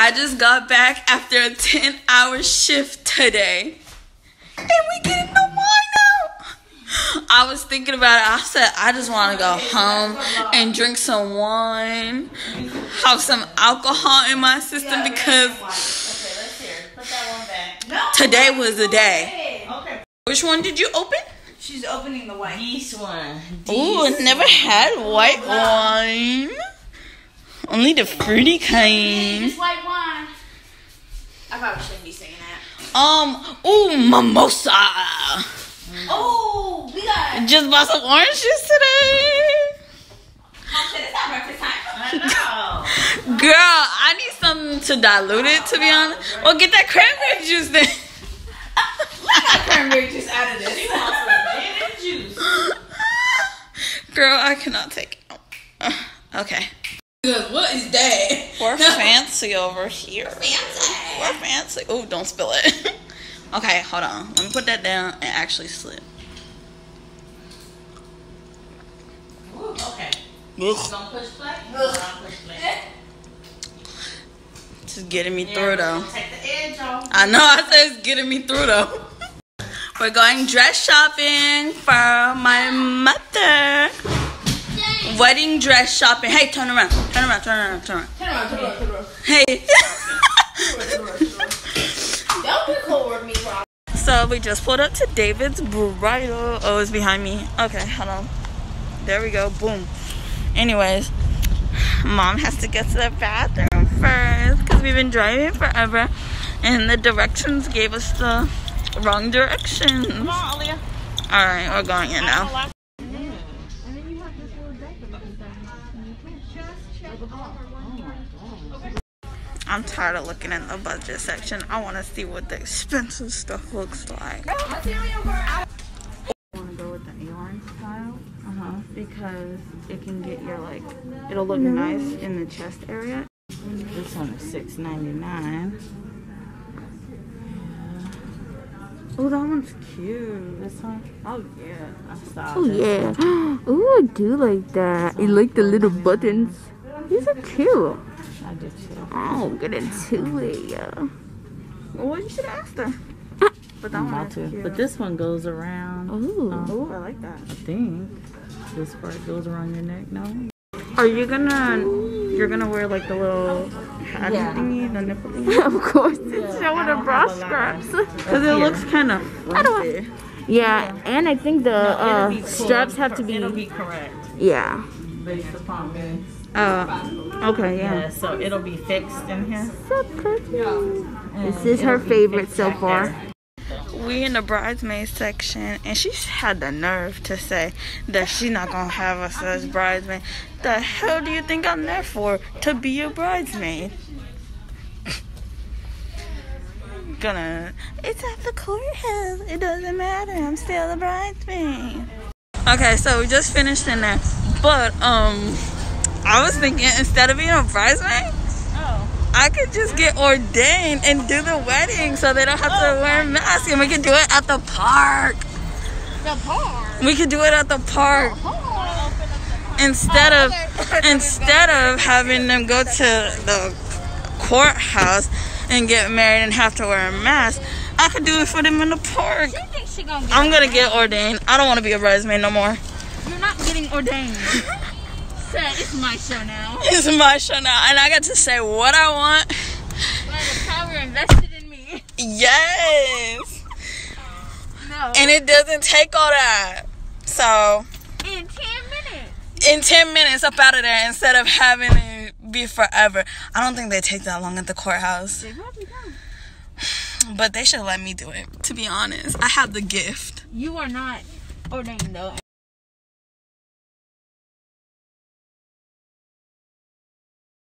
I just got back after a 10 hour shift today. And we getting no wine out. I was thinking about it. I said, I just want to go home and drink some wine, have some alcohol in my system because Okay, let's hear. Put that one back. No. today was the day. Which one did you open? She's opening the white. This one. Ooh, I never had white wine. Only the fruity kind. Just white wine. I probably shouldn't be saying that. Um, ooh, mimosa. Oh, we got. Just bought some orange juice today. It's not breakfast time. I know. Girl, I need something to dilute it, to be honest. Well, get that cranberry juice then. Cranberry juice out of this. She wants some juice. Girl, I cannot take it. Okay. What is that? We're fancy over here. We're fancy. Oh, don't spill it. okay, hold on. Let me put that down and actually slip. Ooh, okay. Ugh. Gonna push play? Gonna push play. Just getting me Yeah, through though. Take the edge off. I know I said it's getting me through though. We're going dress shopping for my mother. Wedding dress shopping. Hey, turn around. Turn around. Turn around. Turn around. Turn around, turn around, turn around. Hey. Don't record me, Rob. so we just pulled up to David's bridal. Oh, it's behind me. Okay, hold on. There we go. Boom. Anyways, mom has to get to the bathroom first because we've been driving forever, and the directions gave us the wrong directions. Come on, Aaliyah. All right, we're going in now. I'm tired of looking in the budget section. I want to see what the expensive stuff looks like. I want to go with the A-line style uh -huh, because it can get your like, it'll look nice in the chest area. This one is $6.99. Oh, that one's cute. This one? Oh yeah. I saw Oh this. yeah. Oh, I do like that. I like the little buttons. These are cute. I did too. Oh, get into it. Yeah. Well, you should ask her. But that I'm one about is to. cute. But this one goes around. Ooh. um, Oh, I like that. I think this part goes around your neck. No. Are you gonna, you're gonna wear like the little hat Yeah. thingy, the nipple thingy? of course, it's showing the bra straps. Because it looks kind of frumpy. Yeah, and I think the It'll uh, cool. straps have to be. It'll be. be correct Yeah. based upon me. Uh, okay, yeah. Yeah. So it'll be fixed in here. So pretty. and This is her favorite so back far. We in the bridesmaid section, and she had the nerve to say that she's not gonna have us as bridesmaid. The hell do you think I'm there for? To be a bridesmaid? Gonna. It's at the courthouse. It doesn't matter. I'm still a bridesmaid. Okay, so we just finished in there, but um, I was thinking instead of being a bridesmaid. I could just get ordained and do the wedding so they don't have to oh wear masks and we could do it at the park. The park. We could do it at the park instead oh, of instead of having them go to the courthouse and get married and have to wear a mask. I could do it for them in the park. Think she gonna get. I'm gonna get ordained. I don't want to be a bridesmaid no more. You're not getting ordained. Said it's my show now. It's my show now, and I get to say what I want. By the power invested in me. Yes, oh, No. and it doesn't take all that. So. in ten minutes. in 10 minutes up out of there instead of having it be forever. I don't think they take that long at the courthouse. They probably don't. But they should let me do it, to be honest. I have the gift. You are not ordained though.